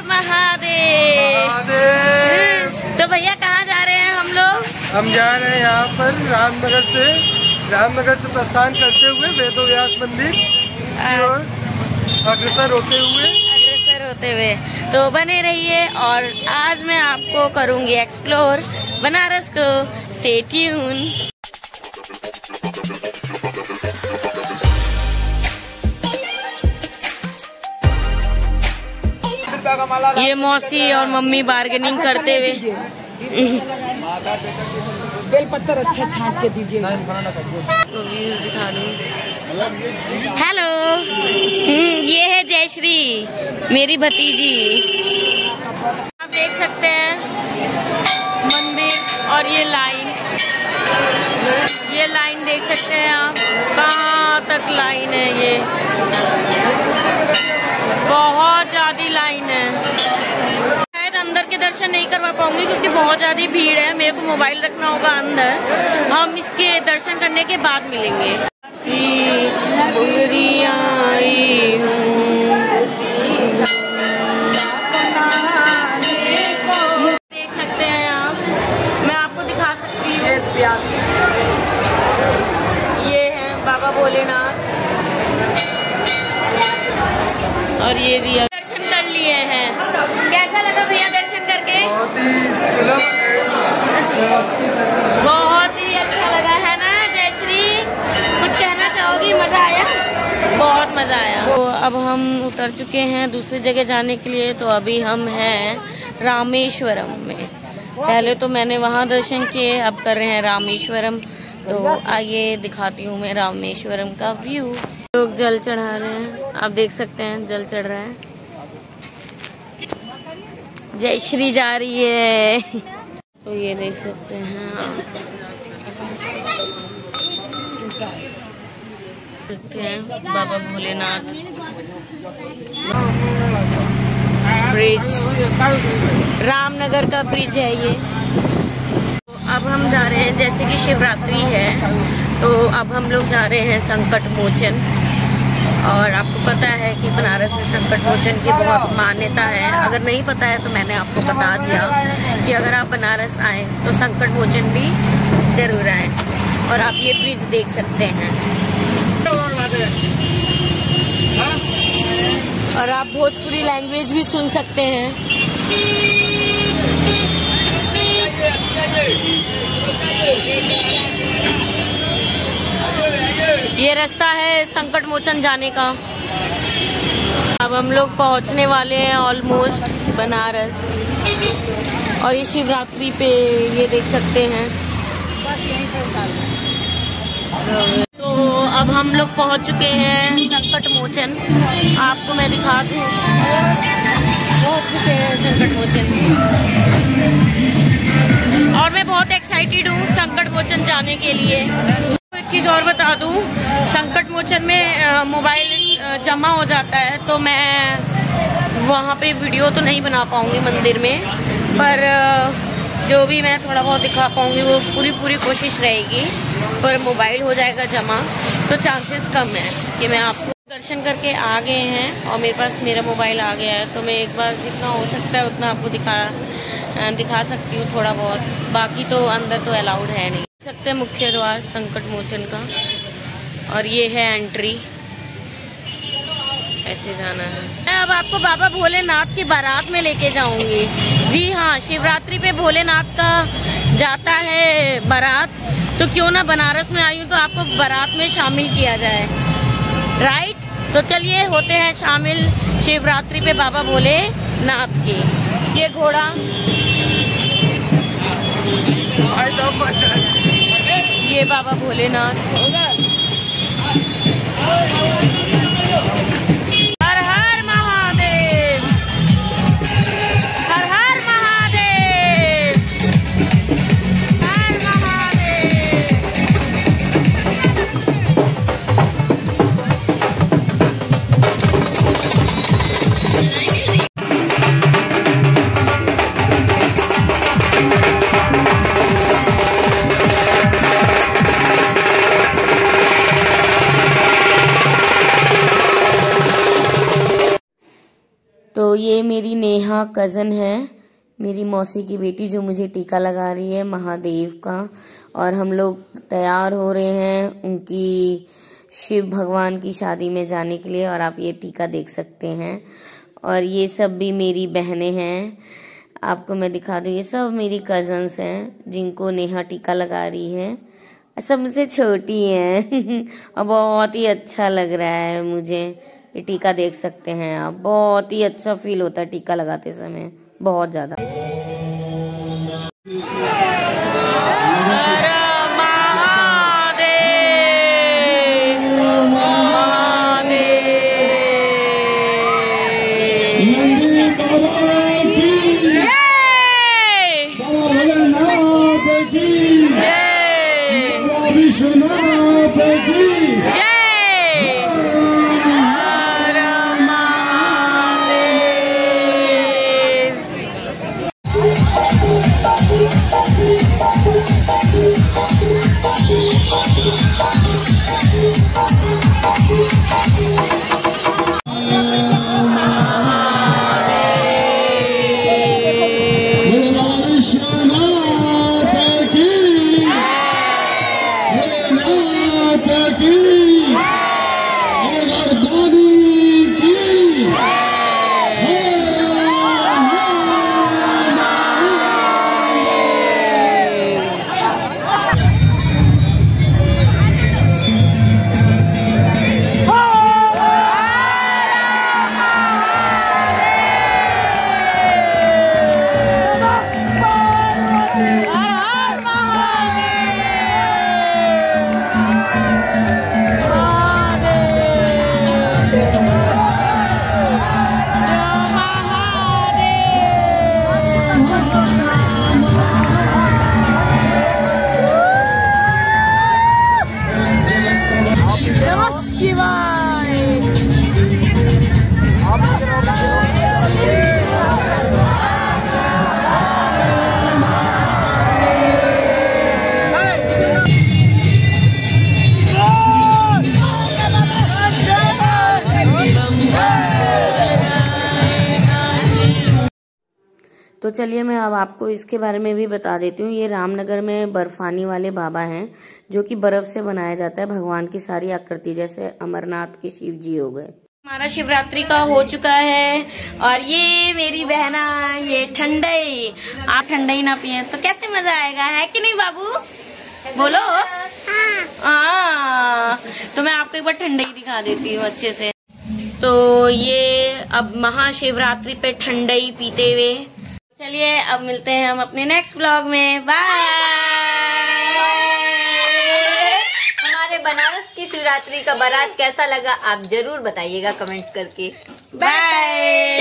हर महादेव। तो भैया कहाँ जा रहे हैं हम लोग? हम जा रहे हैं यहाँ पर रामनगर से। रामनगर से प्रस्थान करते हुए वेदो व्यास मंदिर अग्रसर होते हुए। अग्रसर होते हुए। तो बने रहिए और आज मैं आपको करूँगी एक्सप्लोर बनारस को। से ये मौसी और मम्मी बार्गेनिंग करते हुए। बेलपत्तर अच्छा छांट के दीजिए। दिखा दूँ हेलो हम्म, ये है जयश्री मेरी भतीजी। आप देख सकते हैं मंदिर और ये लाइन ये लाइन देख सकते हैं आप कहाँ तक लाइन है ये? बहुत ज़्यादा लाइन है शायद अंदर के दर्शन नहीं करवा पाऊँगी क्योंकि बहुत ज़्यादा भीड़ है। मेरे को मोबाइल रखना होगा अंदर। हम इसके दर्शन करने के बाद मिलेंगे। देख सकते हैं आप। मैं आपको दिखा सकती हूँ। ये है बाबा भोलेनाथ। और ये भी दर्शन कर लिए हैं कैसा लगा भैया दर्शन करके बहुत ही सुलभ बहुत ही अच्छा लगा, है ना, जयश्री? कुछ कहना चाहोगी? मज़ा आया? बहुत मज़ा आया। तो अब हम उतर चुके हैं दूसरी जगह जाने के लिए तो अभी हम हैं रामेश्वरम में। पहले तो मैंने वहाँ दर्शन किए, अब कर रहे हैं रामेश्वरम। तो आइए दिखाती हूँ मैं रामेश्वरम का व्यू लोग जल चढ़ा रहे हैं, आप देख सकते हैं, जल चढ़ रहा है। जय श्री जा रही है। तो ये देख सकते हैं हैं, बाबा भोलेनाथ। ब्रिज रामनगर का ब्रिज है ये। तो अब हम जा रहे हैं, जैसे कि शिवरात्रि है तो अब हम लोग जा रहे हैं संकट मोचन और आपको पता है कि बनारस में संकट मोचन की बहुत मान्यता है। अगर नहीं पता है तो मैंने आपको बता दिया कि अगर आप बनारस आए तो संकट मोचन भी ज़रूर आए और आप ये ब्रिज देख सकते हैं। और आप भोजपुरी लैंग्वेज भी सुन सकते हैं। ये रास्ता है संकट मोचन जाने का। अब हम लोग पहुँचने वाले हैं ऑलमोस्ट बनारस। और ये शिवरात्रि पे ये देख सकते हैं। तो अब हम लोग पहुँच चुके हैं संकट मोचन आपको मैं दिखा दूँ। पहुँच चुके हैं संकट मोचन और मैं बहुत एक्साइटेड हूँ संकट मोचन जाने के लिए। चीज़ और बता दूँ, संकट मोचन में मोबाइल जमा हो जाता है तो मैं वहाँ पे वीडियो तो नहीं बना पाऊँगी मंदिर में, पर जो भी मैं थोड़ा बहुत दिखा पाऊँगी, वो पूरी पूरी कोशिश रहेगी, पर मोबाइल हो जाएगा जमा तो चांसेस कम है कि मैं आपको दर्शन करके आ गए हैं, और मेरे पास मेरा मोबाइल आ गया है तो मैं एक बार जितना हो सकता है उतना आपको दिखा दिखा सकती हूँ थोड़ा बहुत, बाकी तो अंदर तो अलाउड है नहीं। सकते हैं मुख्य द्वार संकट मोचन का। और ये है एंट्री ऐसे जाना है। मैं अब आपको बाबा भोलेनाथ की बारात में लेके जाऊँगी। जी हाँ शिवरात्रि पे भोलेनाथ का जाता है बारात। तो क्यों ना बनारस में आई हूँ तो आपको बारात में शामिल किया जाए। राइट तो चलिए, होते हैं शामिल शिवरात्रि पे बाबा भोलेनाथ के। ये घोड़ा। ये बाबा भोलेनाथ। ये मेरी नेहा कज़न है, मेरी मौसी की बेटी जो मुझे टीका लगा रही है महादेव का। और हम लोग तैयार हो रहे हैं उनकी शिव भगवान की शादी में जाने के लिए और आप ये टीका देख सकते हैं। और ये सब भी मेरी बहनें हैं। आपको मैं दिखा दूँ, ये सब मेरी कजन्स हैं जिनको नेहा टीका लगा रही है। सबसे छोटी है। और बहुत ही अच्छा लग रहा है मुझे। ये टीका देख सकते हैं आप। बहुत ही अच्छा फील होता है टीका लगाते समय, बहुत ज़्यादा। तो चलिए मैं अब आपको इसके बारे में भी बता देती हूँ। ये रामनगर में बर्फानी वाले बाबा हैं, जो कि बर्फ़ से बनाया जाता है। भगवान की सारी आकृति, जैसे अमरनाथ के शिव जी हो गए। हमारा शिवरात्रि का हो चुका है, और ये मेरी बहना ये ठंडई। आप ठंडई ना पिए तो कैसे मज़ा आएगा, है कि नहीं बाबू? बोलो। हाँ। तो मैं आपको एक बार ठंडई दिखा देती हूँ अच्छे से। तो ये अब महाशिवरात्रि पे ठंडई पीते हुए चलिए अब मिलते हैं हम अपने नेक्स्ट ब्लॉग में। बाय हमारे बनारस की शिवरात्रि का बारात कैसा लगा आप ज़रूर बताइएगा कमेंट्स करके। बाय